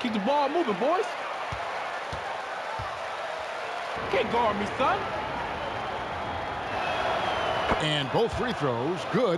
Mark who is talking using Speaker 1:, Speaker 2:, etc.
Speaker 1: Keep the ball moving, boys. Can't guard me, son.
Speaker 2: And both free throws, good.